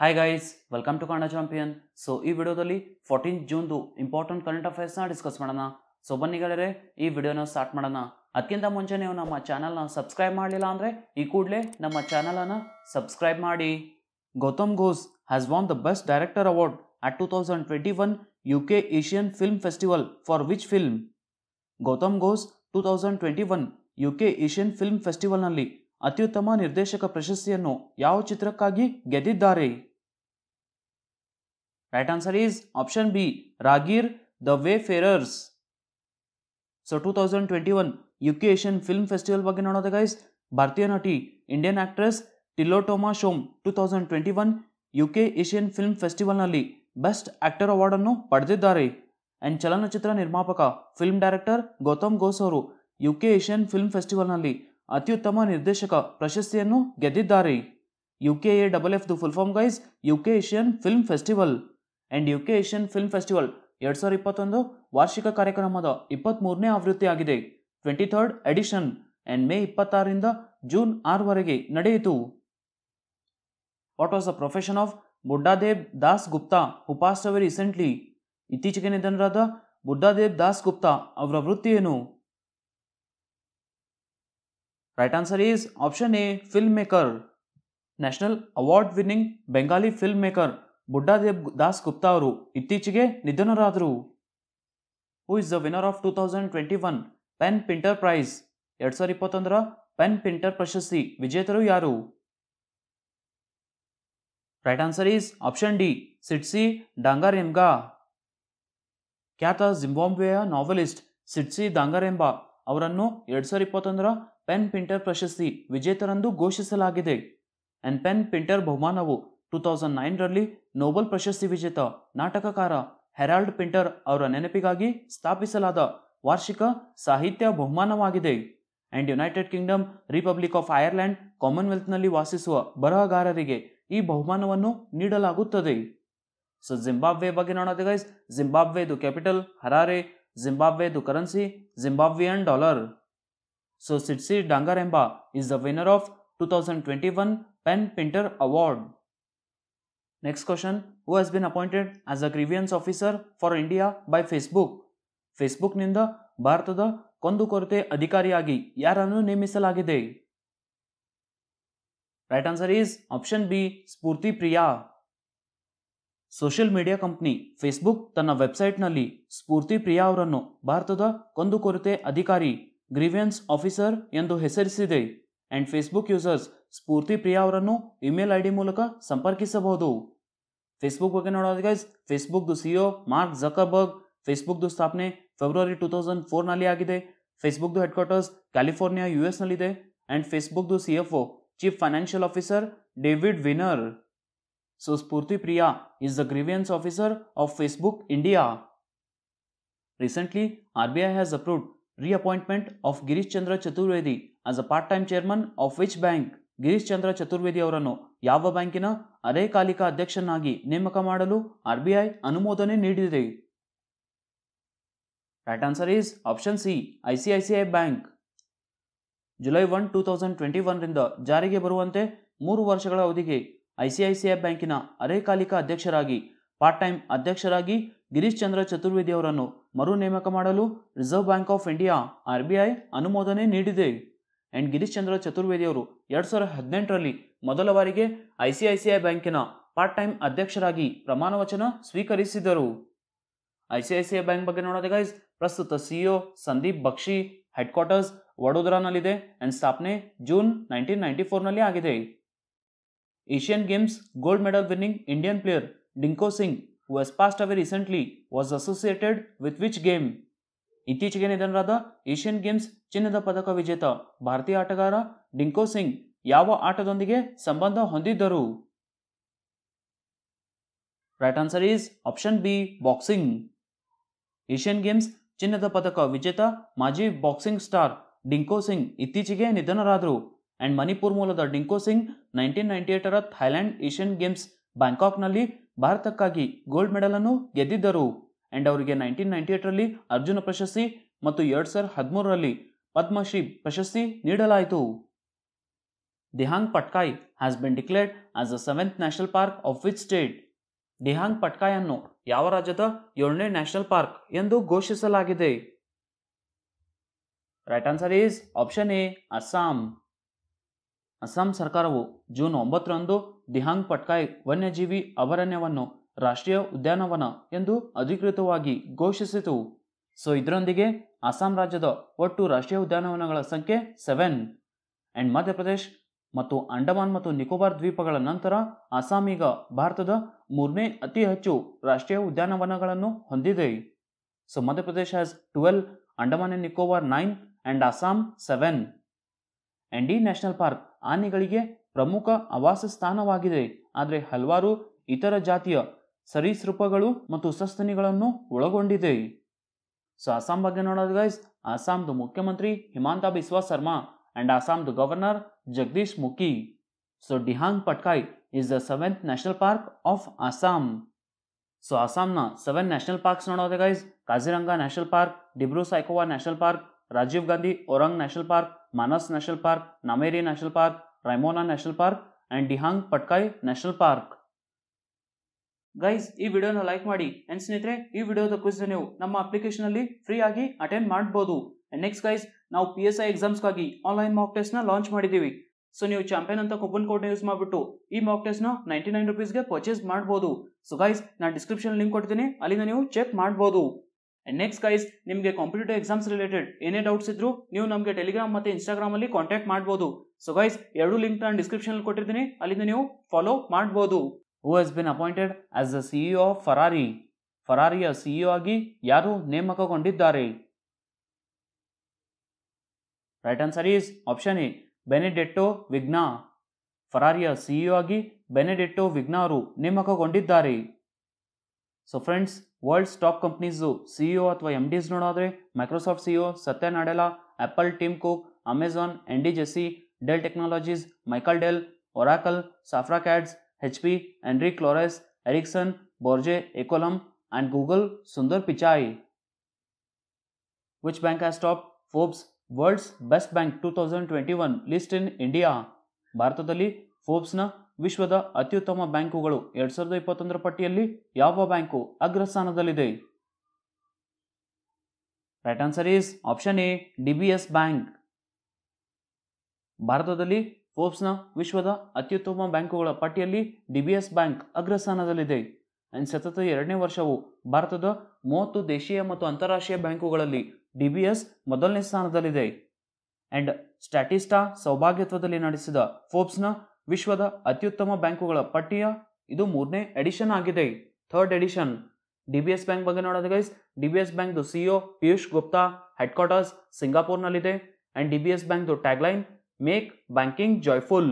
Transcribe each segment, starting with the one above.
Hi guys welcome to Kannada champion so ಈ ವಿಡಿಯೋದಲ್ಲಿ fourteen ಜೂನ್ದು ಇಂಪಾರ್ಟೆಂಟ್ ಕರೆಂಟ್ ಅಫೇರ್ಸ್ನ ಡಿಸ್ಕಸ್ ಮಾಡೋಣ. ಸೊ ಬನ್ನಿ ಗೆಳೆಯರೆ, ಈ ವಿಡಿಯೋನ ಸ್ಟಾರ್ಟ್ ಮಾಡೋಣ. ಅದಕ್ಕಿಂತ ಮುಂಚೆ ನೀವು ನಮ್ಮ ಚಾನಲ್ನ ಸಬ್ಸ್ಕ್ರೈಬ್ ಮಾಡಲಿಲ್ಲ ಅಂದರೆ ಈ ಕೂಡಲೇ ನಮ್ಮ ಚಾನಲನ್ನು ಸಬ್ಸ್ಕ್ರೈಬ್ ಮಾಡಿ. Gautam Ghose has won the best director award at two thousand twenty one U K Asian film festival for which film Gautam Ghose two thousand twenty one U K Asian film ಫೆಸ್ಟಿವಲ್ನಲ್ಲಿ ಅತ್ಯುತ್ತಮ ನಿರ್ದೇಶಕ ಪ್ರಶಸ್ತಿಯನ್ನು ಯಾವ ಚಿತ್ರಕ್ಕಾಗಿ ಗೆದ್ದಿದ್ದಾರೆ? B Raahgir the wayfarers so two thousand twenty one U K film festival ಬಗ್ಗೆ ನೋಡೋದ guys ಭಾರತೀಯ ನಟಿ Indian actress Tillotama Shome two thousand twenty one U K Asian film ಫೆಸ್ಟಿವಲ್ನಲ್ಲಿ best actor ಅವಾರ್ಡನ್ನು ಪಡೆದಿದ್ದಾರೆ. ಆ್ಯಂಡ್ ಚಲನಚಿತ್ರ ನಿರ್ಮಾಪಕ ಫಿಲ್ಮ್ ಡೈರೆಕ್ಟರ್ ಗೌತಮ್ ಗೋಸೋರು ಅವರು ಯು ಕೆ ಏಷ್ಯನ್ ಫಿಲ್ಮ್ ಫೆಸ್ಟಿವಲ್ನಲ್ಲಿ ಅತ್ಯುತ್ತಮ ನಿರ್ದೇಶಕ ಪ್ರಶಸ್ತಿಯನ್ನು ಗೆದ್ದಿದ್ದಾರೆ. U K A double F ದು full form guys U K Asian film festival and U K Asian film festival ಎರಡು ಸಾವಿರದ ಇಪ್ಪತ್ತೊಂದು ವಾರ್ಷಿಕ ಕಾರ್ಯಕ್ರಮದ ಇಪ್ಪತ್ತ್ಮೂರನೇ ಆವೃತ್ತಿಯಾಗಿದೆ. Twenty third edition and May ಇಪ್ಪತ್ತಾರರಿಂದ June ಆರವರೆಗೆ ನಡೆಯಿತು. What was the profession of Buddhadeb Das Gupta who passed away recently ಇತ್ತೀಚೆಗೆ ನಿಧನರಾದ ಬುಡ್ಡಾದೇವ್ ದಾಸ್ ಗುಪ್ತಾ ಅವರ ವೃತ್ತಿ ಏನು? Right answer is option A filmmaker national award winning Bengali filmmaker Buddhadeb Das Gupta ಅವರು ಇತ್ತೀಚೆಗೆ ನಿಧನರಾದರು. Who is the winner of two thousand twenty one Pen Pinter prize ಎರಡು ಸಾವಿರ ಇಪ್ಪತ್ತೊಂದರ ಪೆನ್ ಪಿಂಟರ್ ಪ್ರಶಸ್ತಿ. ವಿಜೇತರು ಯಾರು? Right answer is option D Tsitsi Dangarembga ಖ್ಯಾತ ಜಿಂಬಾಬ್ವೆಯ ನಾವೆಲಿಸ್ಟ್ ಸಿಟ್ಸಿ ಡಾಂಗಾರೆಂಬಾ ಅವರನ್ನು ಎರಡು ಸಾವಿರ ಇಪ್ಪತ್ತೊಂದರ ಪೆನ್ ಪಿಂಟರ್ ಪ್ರಶಸ್ತಿ ವಿಜೇತರೆಂದು ಘೋಷಿಸಲಾಗಿದೆ. ಆ್ಯಂಡ್ ಪೆನ್ ಪಿಂಟರ್ ಬಹುಮಾನವು ಟೂ ತೌಸಂಡ್ ನೈನ್ರಲ್ಲಿ ನೋಬೆಲ್ ಪ್ರಶಸ್ತಿ ವಿಜೇತ ನಾಟಕಕಾರ ಹೆರಾಲ್ಡ್ ಪಿಂಟರ್ ಅವರ ನೆನಪಿಗಾಗಿ ಸ್ಥಾಪಿಸಲಾದ ವಾರ್ಷಿಕ ಸಾಹಿತ್ಯ ಬಹುಮಾನವಾಗಿದೆ. And United Kingdom, Republic of Ireland ಕಾಮನ್ವೆಲ್ತ್ನಲ್ಲಿ ವಾಸಿಸುವ ಬರಹಗಾರರಿಗೆ ಈ ಬಹುಮಾನವನ್ನು ನೀಡಲಾಗುತ್ತದೆ. ಸೊ ಜಿಂಬಾಬ್ವೆ ಬಗ್ಗೆ ನೋಡೋದು ಗೈಸ್ ಜಿಂಬಾಬ್ವೆದು capital Harare ಜಿಂಬಾಬ್ವೆದು currency Zimbabwean dollar so Tsitsi ಎಂಬ is the winner of two thousand twenty one Pen Pinter award next question who has been appointed as a grievance officer for India by Facebook ಫೇಸ್ಬುಕ್ನಿಂದ ಭಾರತದ ಕುಂದುಕೊರತೆ ಅಧಿಕಾರಿಯಾಗಿ ಯಾರನ್ನು ನೇಮಿಸಲಾಗಿದೆ? Right answer is option B Spoorthi Priya social media company Facebook ತನ್ನ ವೆಬ್ಸೈಟ್ನಲ್ಲಿ ಸ್ಫೂರ್ತಿ ಪ್ರಿಯಾ ಅವರನ್ನು ಭಾರತದ ಕುಂದುಕೊರತೆ ಅಧಿಕಾರಿ ಗ್ರೀವಿಯನ್ಸ್ ಆಫೀಸರ್ ಎಂದು ಹೆಸರಿಸಿದೆ. And Facebook users Spoorthi Priya ಅವರನ್ನು ಇಮೇಲ್ ಐ ಡಿ ಮೂಲಕ ಸಂಪರ್ಕಿಸಬಹುದು. ಫೇಸ್ಬುಕ್ ಬಗ್ಗೆ ನೋಡೋದು ಗೈಸ್ ಫೇಸ್ಬುಕ್ದು ಸಿಒ ಮಾರ್ಕ್ ಜಕರ್ಬರ್ಗ್ ಫೇಸ್ಬುಕ್ದು ಸ್ಥಾಪನೆ ಫೆಬ್ರವರಿ ಟೂ ತೌಸಂಡ್ ಫೋರ್ನಲ್ಲಿ ಆಗಿದೆ. ಫೇಸ್ಬುಕ್ದು ಹೆಡ್ ಕ್ವಾರ್ಟರ್ಸ್ ಕ್ಯಾಲಿಫೋರ್ನಿಯಾ ಯು ಎಸ್ನಲ್ಲಿದೆ and ಫೇಸ್ಬುಕ್ದು C F O chief financial officer David Wehner so Spoorthi Priya is the grievance officer of Facebook India recently R B I has approved reappointment of Girish Chandra Chaturvedi as a part time chairman of which Girish Chandra Chaturvedi ಅವರನ್ನು ಯಾವ ಬ್ಯಾಂಕಿನ ಅರೆಕಾಲಿಕ ಅಧ್ಯಕ್ಷನಾಗಿ ನೇಮಕ ಮಾಡಲು RBI ಅನುಮೋದನೆ ನೀಡಿದೆ? Right answer is option C ICICI bank July one two thousand twenty ಒನ್ರಿಂದ ಜಾರಿಗೆ ಬರುವಂತೆ ಮೂರು ವರ್ಷಗಳ ಅವಧಿಗೆ ಐಸಿಐಸಿಐ ಬ್ಯಾಂಕಿನ ಅರೆಕಾಲಿಕ ಅಧ್ಯಕ್ಷರಾಗಿ ಪಾರ್ಟ್ ಟೈಮ್ ಅಧ್ಯಕ್ಷರಾಗಿ ಗಿರೀಶ್ ಚಂದ್ರ ಚತುರ್ವೇದಿ ಅವರನ್ನು ಮರು ನೇಮಕ ಮಾಡಲು reserve bank of India RBI ಅನುಮೋದನೆ ನೀಡಿದೆ. ಆ್ಯಂಡ್ ಗಿರೀಶ್ ಚಂದ್ರ ಚತುರ್ವೇದಿ ಅವರು ಎರಡು ಸಾವಿರದ ಹದಿನೆಂಟರಲ್ಲಿ ಮೊದಲ ಬಾರಿಗೆ I C I C I ಬ್ಯಾಂಕಿನ ಪಾರ್ಟ್ ಟೈಮ್ ಅಧ್ಯಕ್ಷರಾಗಿ ಪ್ರಮಾಣ ವಚನ ಸ್ವೀಕರಿಸಿದರು I C I C I bank ಬಗ್ಗೆ ನೋಡೋದೇ ಗೈಸ್ ಪ್ರಸ್ತುತ CEO Sandeep Bakshi headquarters ವಡೋದರಾನಲ್ಲಿದೆ ಆ್ಯಂಡ್ ಸ್ಥಾಪನೆ ಜೂನ್ ನೈನ್ಟೀನ್ ನೈಂಟಿ ಫೋರ್ನಲ್ಲಿ ಆಗಿದೆ. Asian games gold medal winning Indian player Dingko Singh who has passed away recently was associated with which game ಇತ್ತೀಚೆಗೆ ನಿಧನರಾದ Asian games ಚಿನ್ನದ ಪದಕ ವಿಜೇತ ಭಾರತೀಯ ಆಟಗಾರ ಡಿಂಕೋ ಸಿಂಗ್ ಯಾವ ಆಟದೊಂದಿಗೆ ಸಂಬಂಧ ಹೊಂದಿದ್ದರು? Right answer is option B boxing Asian games ಚಿನ್ನದ ಪದಕ ವಿಜೇತ ಮಾಜಿ ಬಾಕ್ಸಿಂಗ್ ಸ್ಟಾರ್ ಡಿಂಕೋ ಸಿಂಗ್ ಇತ್ತೀಚೆಗೆ ನಿಧನರಾದರು. ಆ್ಯಂಡ್ ಮಣಿಪುರ್ ಮೂಲದ ಡಿಂಕೋ ಸಿಂಗ್ ನೈನ್ಟೀನ್ ನೈಂಟಿ ಏಟರ ಥೈಲ್ಯಾಂಡ್ ಏಷ್ಯನ್ ಗೇಮ್ಸ್ ಬ್ಯಾಂಕಾಕ್ನಲ್ಲಿ ಭಾರತಕ್ಕಾಗಿ ಗೋಲ್ಡ್ ಮೆಡಲ್ ಅನ್ನು ಗೆದ್ದಿದ್ದರು. ಆ್ಯಂಡ್ ಅವರಿಗೆ ನೈನ್ಟೀನ್ ನೈಂಟಿ ಏಟರಲ್ಲಿ ಅರ್ಜುನ ಪ್ರಶಸ್ತಿ ಮತ್ತು ಎರಡು ಸಾವಿರದ ಹದಿಮೂರರಲ್ಲಿ ಪದ್ಮಶ್ರೀ ಪ್ರಶಸ್ತಿ ನೀಡಲಾಯಿತು. Dehing Patkai has been declared as the seventh national park of which state Dehing Patkai ಅನ್ನು ಯಾವ ರಾಜ್ಯದ ಏಳನೇ ನ್ಯಾಷನಲ್ ಪಾರ್ಕ್ ಎಂದು ಘೋಷಿಸಲಾಗಿದೆ? Right answer is option A Assam Assam ಸರ್ಕಾರವು ಜೂನ್ ಒಂಬತ್ತರಂದು ದಿಹಾಂಗ್ ಪಟ್ಕಾಯ್ ವನ್ಯಜೀವಿ ಅಭಯಾರಣ್ಯವನ್ನು ರಾಷ್ಟ್ರೀಯ ಉದ್ಯಾನವನ ಎಂದು ಅಧಿಕೃತವಾಗಿ ಘೋಷಿಸಿತು. ಸೊ ಇದರೊಂದಿಗೆ ಅಸ್ಸಾಂ ರಾಜ್ಯದ ಒಟ್ಟು ರಾಷ್ಟ್ರೀಯ ಉದ್ಯಾನವನಗಳ ಸಂಖ್ಯೆ ಸೆವೆನ್ ಅಂಡ್ ಮಧ್ಯಪ್ರದೇಶ್ ಮತ್ತು ಅಂಡಮಾನ್ ಮತ್ತು ನಿಕೋಬಾರ್ ದ್ವೀಪಗಳ ನಂತರ ಅಸ್ಸಾಂ ಈಗ ಭಾರತದ ಮೂರನೇ ಅತಿ ಹೆಚ್ಚು ರಾಷ್ಟ್ರೀಯ ಉದ್ಯಾನವನಗಳನ್ನು ಹೊಂದಿದೆ. So Madhya Pradesh has twelve Andaman and Nicobar nine and Assam seven and ಈ ನ್ಯಾಷನಲ್ ಪಾರ್ಕ್ ಆನೆಗಳಿಗೆ ಪ್ರಮುಖ ಆವಾಸ ಸ್ಥಾನವಾಗಿದೆ ಆದರೆ ಹಲವಾರು ಇತರ ಜಾತಿಯ ಸರೀಸೃಪಗಳು ಮತ್ತು ಸಸ್ತನಿಗಳನ್ನು ಒಳಗೊಂಡಿದೆ. ಸೊ ಅಸ್ಸಾಂ ಬಗ್ಗೆ ನೋಡೋದು ಗೈಸ್ ಅಸ್ಸಾಂದು ಮುಖ್ಯಮಂತ್ರಿ Himanta Biswa Sarma and ಅಸ್ಸಾಂದು governor Jagdish Mukhi. So Dehing Patkai is the seventh national park of Assam so ಅಸ್ಸಾಂನ ಸೆವೆನ್ ನ್ಯಾಷನಲ್ ಪಾರ್ಕ್ಸ್ ನೋಡೋದು guys Kaziranga national park Dibru Saikhowa national park Rajiv Gandhi Orang national park Manas national park Nameri national park Raimona national park and Dehing Patkai national park guys ಈ ವಿಡಿಯೋನ like ಮಾಡಿ and ಸ್ನೇಹಿತರೆ, ಈ ವಿಡಿಯೋದ quiz ನೀವು ನಮ್ಮ application ಅಲ್ಲಿ free ಆಗಿ ಅಟೆಂಡ್ ಮಾಡಬಹುದು ನೆಕ್ಸ್ಟ್ ಗೈಸ್ ನಾವು ಪಿ ಎಸ್ ಐ ಎಕ್ಸಾಮ್ಸ್ಗಾಗಿ ಆನ್ಲೈನ್ ಮಾಕ್ ಟೆಸ್ಟ್ನ ಲಾಂಚ್ ಮಾಡಿದ್ದೀವಿ. ಸೊ ನೀವು ಚಾಂಪಿಯನ್ ಅಂತ ಕೂಪನ್ ಕೋಡ್ ಯೂಸ್ ಮಾಡಿಬಿಟ್ಟು ಈ ಮಾಕ್ ಟೆಸ್ಟ್ನ ನೈಂಟಿ ನೈನ್ ರುಪೀಸ್ಗೆ ಪರ್ಚೇಸ್ ಮಾಡಬಹುದು ಸೊ ಗೈಸ್ ನಾನು ಡಿಸ್ಕ್ರಿಪ್ಷನ್ ಲಿಂಕ್ ಕೊಡ್ತೀನಿ, ಅಲ್ಲಿಂದ ನೀವು ಚೆಕ್ ಮಾಡಬಹುದು ನೆಕ್ಸ್ಟ್ ಗೈಸ್ ನಿಮಗೆ ಕಾಂಪಿಟೇಟಿವ್ ಎಕ್ಸಾಮ್ಸ್ ರಿಲೇಟೆಡ್ ಏನೇ ಡೌಟ್ಸ್ ಇದ್ರು ನೀವು ನಮಗೆ ಟೆಲಿಗ್ರಾಮ್ ಮತ್ತೆ ಇನ್ಸ್ಟಾಗ್ರಾಮ್ ಅಲ್ಲಿ ಕಾಂಟ್ಯಾಕ್ಟ್ ಮಾಡಬಹುದು ಸೊ ಗೈಸ್ ಎರಡು ಲಿಂಕ್ ನಾನು ಡಿಸ್ಕ್ರಿಪ್ಷನ್ ಕೊಟ್ಟಿದ್ದೀನಿ ಅಲ್ಲಿಂದ ನೀವು ಫಾಲೋ ಮಾಡಬಹುದು who has been appointed as the CEO of Ferrari ಫರಾರಿಯ CEO ಆಗಿ ಯಾರು ನೇಮಕಗೊಂಡಿದ್ದಾರೆ? Right answer is option A Benedetto Vigna ಫರಾರಿಯ CEO ಆಗಿ ಬೆನೆಡೆಟ್ಟೋ ವಿಘ್ನ ಅವರು ನೇಮಕಗೊಂಡಿದ್ದಾರೆ. So friends world's top companies CEO ಅಥವಾ M Ds ನೋಡೋದ್ರೆ Microsoft CEO Satya Nadella Apple Tim Cook Amazon Andy Jassy Dell Technologies Michael Dell Oracle Safra Catz H P Clores, Ericsson, Borge, Ecolum, and Google Sundar Pichai. Which bank has topped Forbes World's world's best bank list thousand twenty one list in India ಭಾರತದಲ್ಲಿ ಫೋರ್ಬ್ಸ್ನ ವಿಶ್ವದ ಅತ್ಯುತ್ತಮ ಬ್ಯಾಂಕುಗಳು ಎರಡ್ ಸಾವಿರದ ಇಪ್ಪತ್ತೊಂದರ ಪಟ್ಟಿಯಲ್ಲಿ ಯಾವ bank ಅಗ್ರಸ್ಥಾನದಲ್ಲಿದೆ? Right answer is option A DBS bank ಭಾರತದಲ್ಲಿ ಫೋರ್ಬ್ಸ್ನ ವಿಶ್ವದ ಅತ್ಯುತ್ತಮ ಬ್ಯಾಂಕುಗಳ ಪಟ್ಟಿಯಲ್ಲಿ ಡಿಬಿಎಸ್ ಬ್ಯಾಂಕ್ ಅಗ್ರಸ್ಥಾನದಲ್ಲಿದೆ. ಅಂಡ್ ಸತತ ಎರಡನೇ ವರ್ಷವು ಭಾರತದ ಮೂವತ್ತು ದೇಶೀಯ ಮತ್ತು ಅಂತಾರಾಷ್ಟ್ರೀಯ ಬ್ಯಾಂಕುಗಳಲ್ಲಿ ಡಿಬಿಎಸ್ ಮೊದಲನೇ ಸ್ಥಾನದಲ್ಲಿದೆ. ಅಂಡ್ ಸ್ಟ್ಯಾಟಿಸ್ಟಾ ಸೌಭಾಗ್ಯತ್ವದಲ್ಲಿ ನಡೆಸಿದ ಫೋರ್ಬ್ಸ್ನ ವಿಶ್ವದ ಅತ್ಯುತ್ತಮ ಬ್ಯಾಂಕುಗಳ ಪಟ್ಟಿಯ ಇದು ಮೂರನೇ ಎಡಿಷನ್ ಆಗಿದೆ. Third edition. ಡಿಬಿಎಸ್ ಬ್ಯಾಂಕ್ ಬಗ್ಗೆ ನೋಡೋದು ಗೈಸ್. ಡಿಬಿಎಸ್ ಬ್ಯಾಂಕ್ದು CEO Piyush Gupta headquarters ಸಿಂಗಾಪುರ್ನಲ್ಲಿದೆ ಅಂಡ್ ಡಿಬಿಎಸ್ ಬ್ಯಾಂಕ್ದು tagline make banking joyful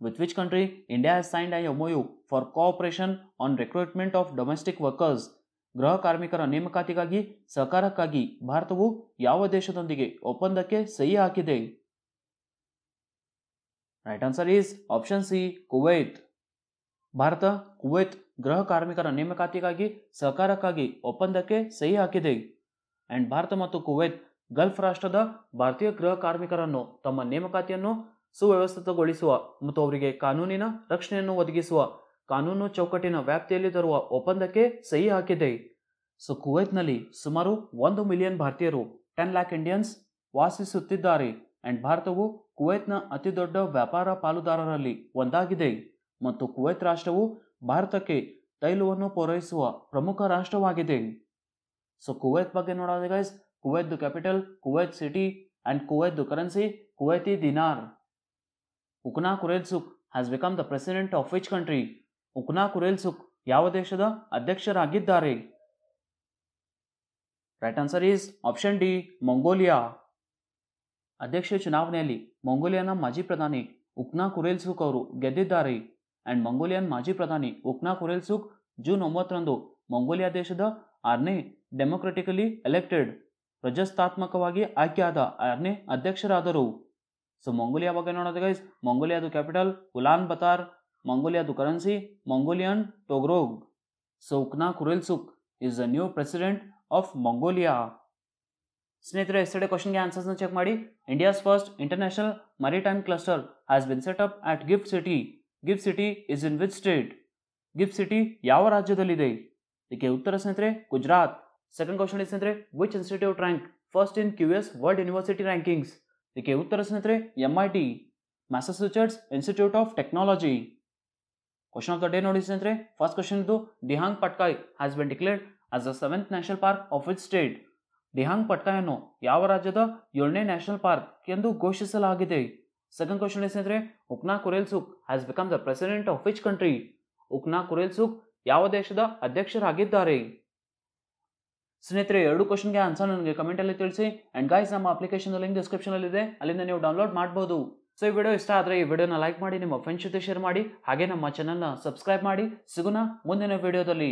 with which country India has signed a MOU for cooperation on recruitment of domestic workers ಗೃಹ ಕಾರ್ಮಿಕರ ನೇಮಕಾತಿಗಾಗಿ ಸಹಕಾರಕ್ಕಾಗಿ ಭಾರತವು ಯಾವ ದೇಶದೊಂದಿಗೆ ಒಪ್ಪಂದಕ್ಕೆ ಸಹಿ ಹಾಕಿದೆ right answer is option C Kuwait Bharat Kuwait ಗೃಹ ಕಾರ್ಮಿಕರ ನೇಮಕಾತಿಗಾಗಿ ಸಹಕಾರಕ್ಕಾಗಿ ಒಪ್ಪಂದಕ್ಕೆ ಸಹಿ ಹಾಕಿದೆ ಅಂಡ್ ಭಾರತ ಮತ್ತು ಕುವೈತ್ ಗಲ್ಫ್ ರಾಷ್ಟ್ರದ ಭಾರತೀಯ ಗೃಹ ಕಾರ್ಮಿಕರನ್ನು ತಮ್ಮ ನೇಮಕಾತಿಯನ್ನು ಸುವ್ಯವಸ್ಥಿತಗೊಳಿಸುವ ಮತ್ತು ಅವರಿಗೆ ಕಾನೂನಿನ ರಕ್ಷಣೆಯನ್ನು ಒದಗಿಸುವ ಕಾನೂನು ಚೌಕಟ್ಟಿನ ವ್ಯಾಪ್ತಿಯಲ್ಲಿ ತರುವ ಒಪ್ಪಂದಕ್ಕೆ ಸಹಿ ಹಾಕಿದೆ. ಸೊ, ಕುವೈತ್ನಲ್ಲಿ ಸುಮಾರು ಒಂದು ಮಿಲಿಯನ್ ಭಾರತೀಯರು ಟೆನ್ ಲ್ಯಾಕ್ ಇಂಡಿಯನ್ಸ್ ವಾಸಿಸುತ್ತಿದ್ದಾರೆ ಅಂಡ್ ಭಾರತವು ಕುವೈತ್ನ ಅತಿದೊಡ್ಡ ವ್ಯಾಪಾರ ಪಾಲುದಾರರಲ್ಲಿ ಒಂದಾಗಿದೆ. ಮತ್ತು ಕುವೈತ್ ರಾಷ್ಟ್ರವು ಭಾರತಕ್ಕೆ ತೈಲವನ್ನು ಪೂರೈಸುವ ಪ್ರಮುಖ ರಾಷ್ಟ್ರವಾಗಿದೆ. ಸೊ, ಕುವೈತ್ ಬಗ್ಗೆ ನೋಡೋದು ಗೈಸ್ ಕುವೈತ್ದು capital Kuwait city and ಕುವೈತ್ದು currency Kuwaiti dinar Ukhnaa Khurelsukh has become the president of which country Ukhnaa Khurelsukh ಯಾವ ದೇಶದ ಅಧ್ಯಕ್ಷರಾಗಿದ್ದಾರೆ? Right answer is option D Mongolia ಅಧ್ಯಕ್ಷ ಚುನಾವಣೆಯಲ್ಲಿ ಮಂಗೋಲಿಯಾನ ಮಾಜಿ ಪ್ರಧಾನಿ ಉಕ್ನಾ ಕುರೇಲ್ಸುಕ್ ಅವರು ಗೆದ್ದಿದ್ದಾರೆ. ಅಂಡ್ ಮಂಗೋಲಿಯನ್ ಮಾಜಿ ಪ್ರಧಾನಿ ಉಕ್ನಾ ಕುರೇಲ್ಸುಕ್ ಜೂನ್ ಒಂಬತ್ತರಂದು ಮಂಗೋಲಿಯಾ ದೇಶದ ಆರನೇ ಡೆಮೊಕ್ರೆಟಿಕಲಿ ಎಲೆಕ್ಟೆಡ್ ಪ್ರಜಾಸ್ತಾತ್ಮಕವಾಗಿ ಆಯ್ಕೆಯಾದ ಆರನೇ ಅಧ್ಯಕ್ಷರಾದರು. ಸೊ ಮಂಗೋಲಿಯಾ ಬಗ್ಗೆ ನೋಡೋದು ಗೈಸ್ ಮಂಗೋಲಿಯಾದು capital Ulaanbaatar ಮಂಗೋಲಿಯಾದು currency Mongolian tugrik so Ukhnaa Khurelsukh is the new president of Mongolia ಸ್ನೇಹಿತರೆ ಎಸ್ಟರ್ಡೆ ಕ್ವಶನ್ಗೆ ಆನ್ಸರ್ಸ್ನ ಚೆಕ್ ಮಾಡಿ. India's first international maritime cluster has been set up at GIFT city GIFT city is in which state GIFT city ಯಾವ ರಾಜ್ಯದಲ್ಲಿದೆ? ಇದಕ್ಕೆ ಉತ್ತರ ಸ್ನೇಹಿತರೆ, Gujarat. Second question ಸ್ನೇಹಿತರೆ which institute rank first in Q S world university rankings ಇದಕ್ಕೆ ಉತ್ತರ ಸ್ನೇಹಿತರೆ M I T Massachusetts institute of technology question of the day ನೋಡಿ ಸ್ನೇಹಿತರೆ ಫಸ್ಟ್ ಕ್ವಶನ್ ಇದು Dehing Patkai has been declared as the seventh national park of which state Dehing ಪಟ್ಕಾಯನ್ನು ಯಾವ ರಾಜ್ಯದ ಏಳನೇ national park ಎಂದು ಘೋಷಿಸಲಾಗಿದೆ? ಸೆಕೆಂಡ್ ಕ್ವಶನ್ ಸ್ನೇಹಿತರೆ Ukhnaa Khurelsukh has become the president of which country Ukhnaa Khurelsukh ಯಾವ ದೇಶದ ಅಧ್ಯಕ್ಷರಾಗಿದ್ದಾರೆ? ಸ್ನೇಹಿತರೆ, ಎರಡು ಕ್ವಶನ್ಗೆ ಆನ್ಸರ್ ನನಗೆ ಕಮೆಂಟಲ್ಲಿ ತಿಳಿಸಿ. ಆ್ಯಂಡ್ ಗಾಯ್ಸ್ ನಮ್ಮ ಅಪ್ಲಿಕೇಶನ್ ಲಿಂಕ್ ಡಿಸ್ಕ್ರಿಪ್ಷನಲ್ಲಿದೆ ಅಲ್ಲಿಂದ ನೀವು ಡೌನ್ಲೋಡ್ ಮಾಡ್ಬೋದು. ಸೊ ಈ ವಿಡಿಯೋ ಇಷ್ಟ ಆದರೆ ಈ ವಿಡಿಯೋನ ಲೈಕ್ ಮಾಡಿ, ನಿಮ್ಮ ಫ್ರೆಂಡ್ಸ್ ಜೊತೆ ಶೇರ್ ಮಾಡಿ. ಹಾಗೆ ನಮ್ಮ ಚಾನಲ್ನ ಸಬ್ಸ್ಕ್ರೈಬ್ ಮಾಡಿ. ಸಿಗೋಣ ಮುಂದಿನ ವಿಡಿಯೋದಲ್ಲಿ